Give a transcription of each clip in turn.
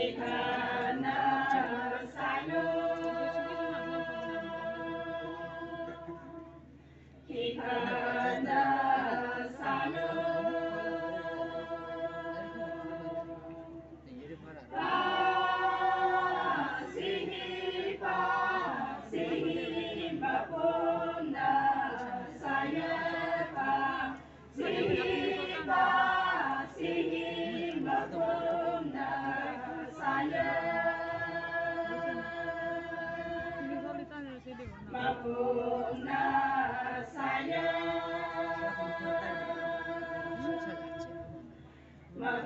Amen.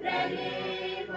Ready